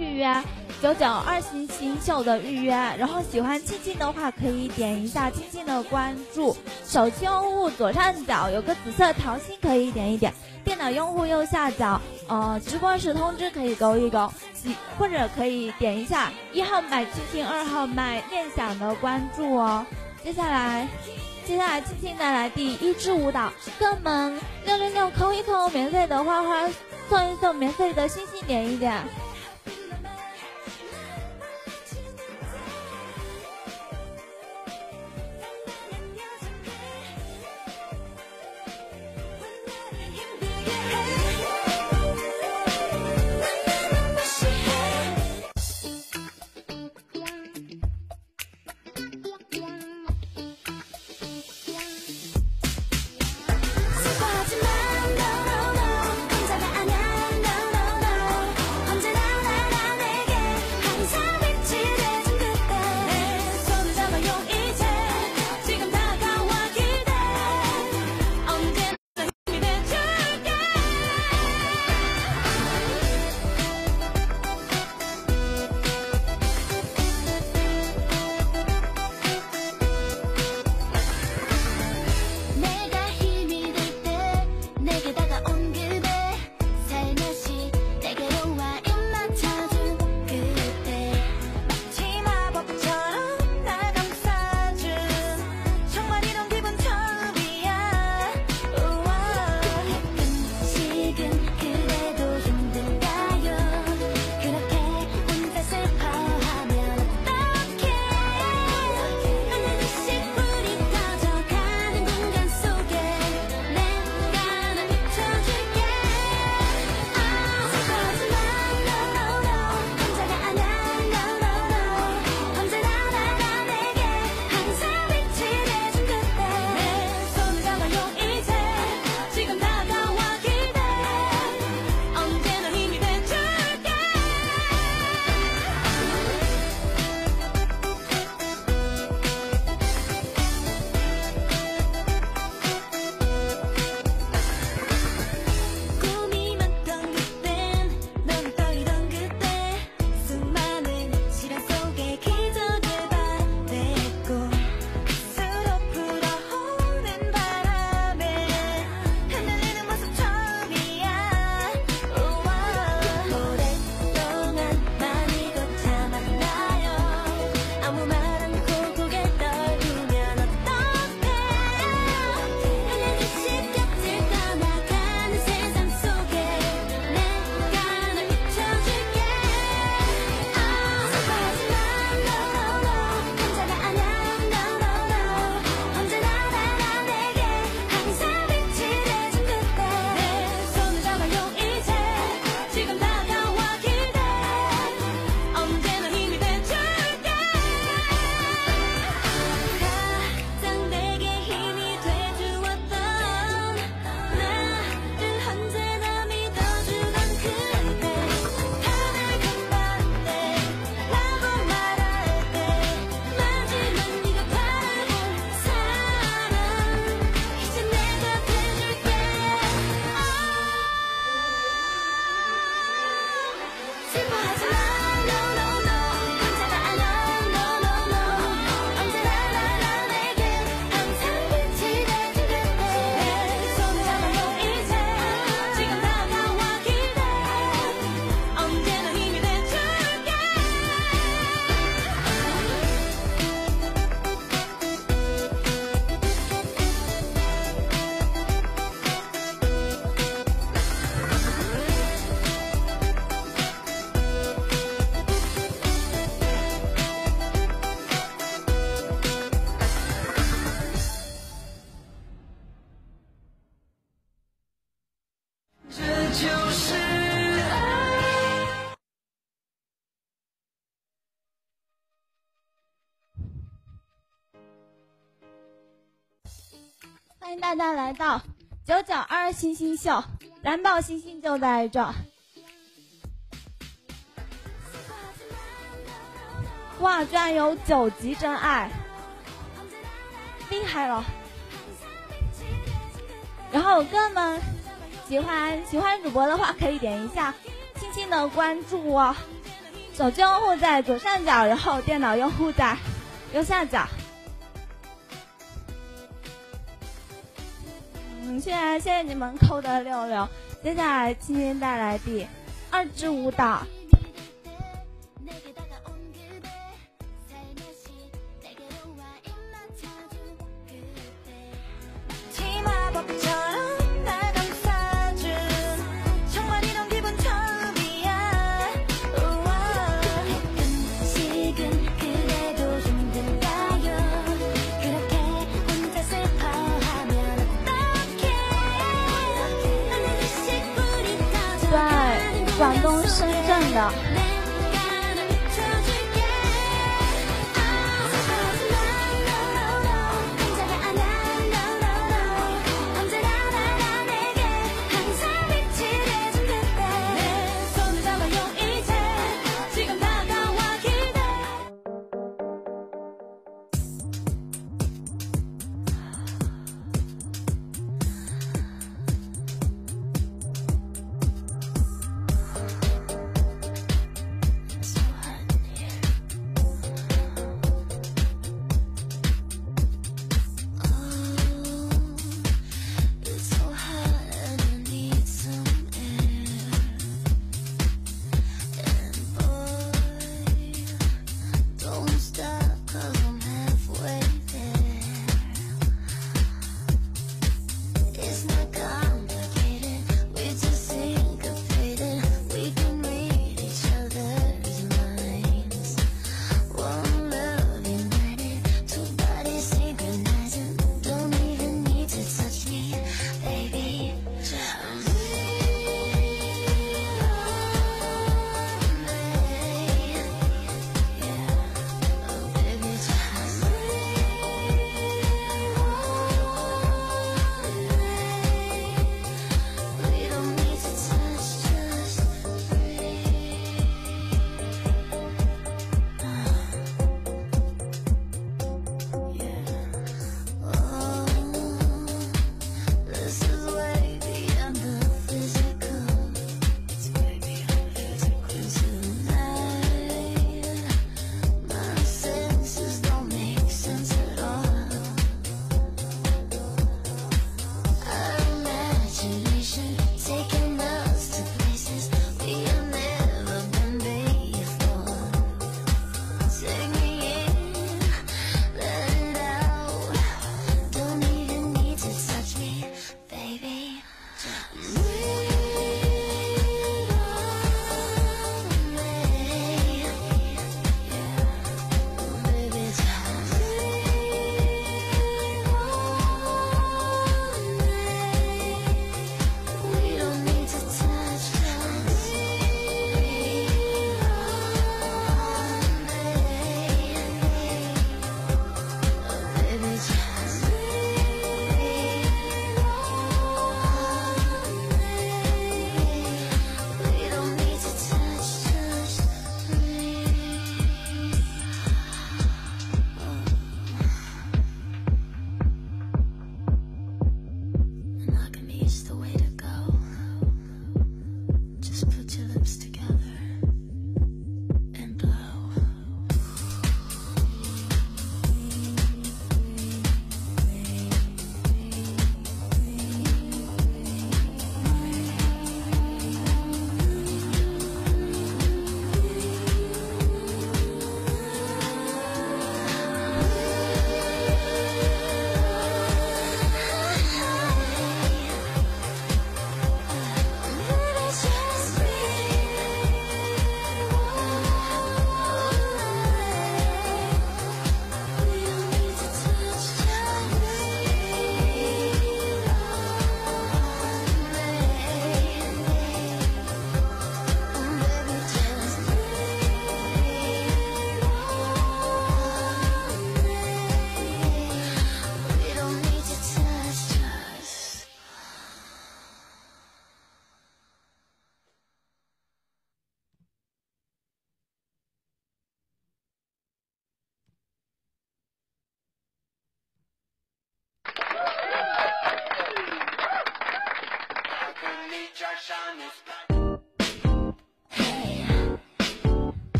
预约九九二星星秀的预约，然后喜欢青青的话可以点一下青青的关注，手机用户左上角有个紫色桃心可以点一点，电脑用户右下角呃直播时通知可以勾一勾，或者可以点一下一号麦青青，二号麦念想的关注哦。接下来。接下来，青青带来第一支舞蹈，哥们六六六扣一扣，免费的花花送一送，免费的星星点一点。欢迎大家来到九九二星星秀，蓝宝星星就在这。哇，居然有九级真爱，厉害了！然后哥们喜欢喜欢主播的话，可以点一下轻轻的关注哦。手机用户在左上角，然后电脑用户在右下角。嗯，现在谢谢你们扣的六六，接下来今天带来第二支舞蹈。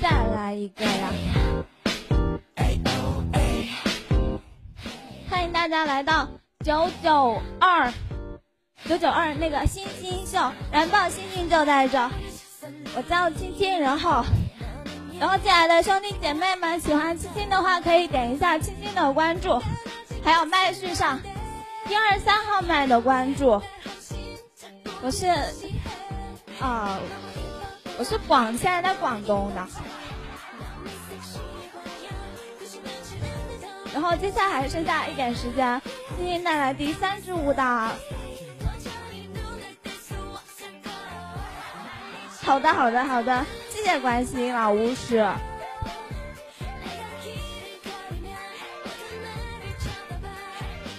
再来一个呀。欢迎大家来到九九二九九二那个星星秀燃爆星星就在这。我叫青青然后然后进来的兄弟姐妹们喜欢青青的话可以点一下青青的关注还有麦序上一二三号麦的关注。我是啊，我是广现在在广东的。然后接下来还剩下一点时间，今天带来第三支舞蹈。好的，好的，好的，谢谢关心老巫师。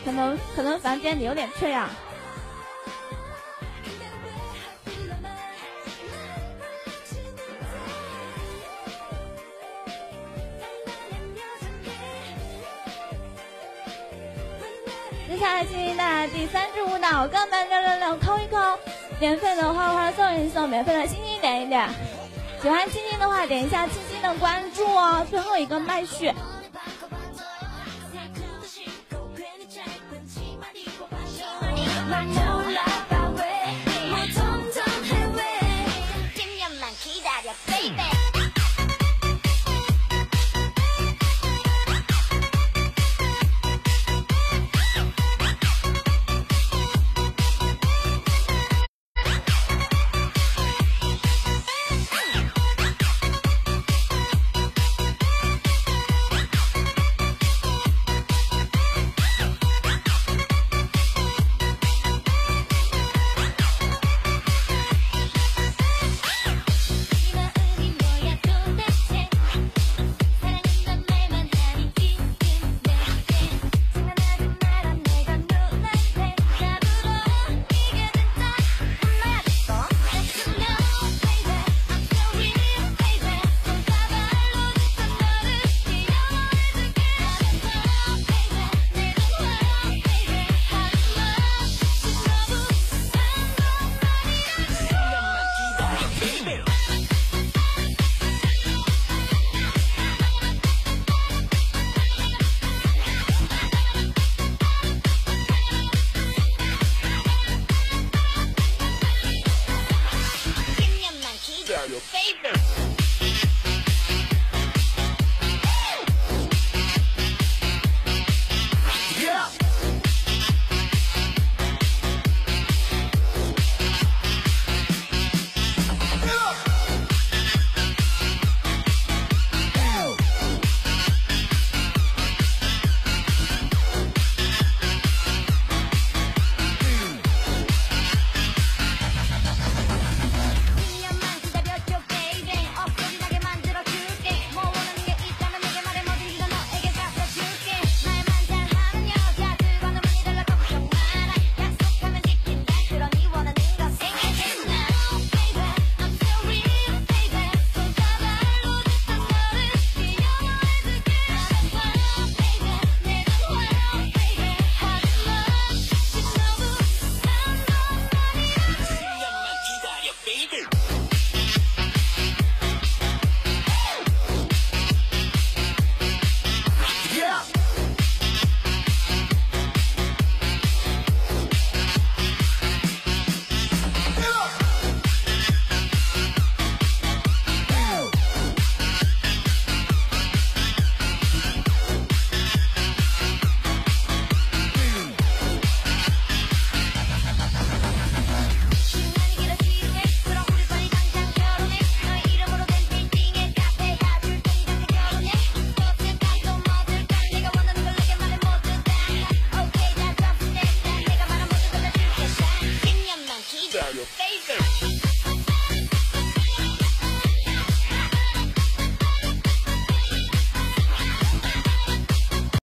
可能可能房间里有点脆啊。接下来，请您带来第三支舞蹈，跟班六六六扣一扣，免费的花花送一送，免费的星星点一点。喜欢青青的话，点一下青青的关注哦。最后一个麦序。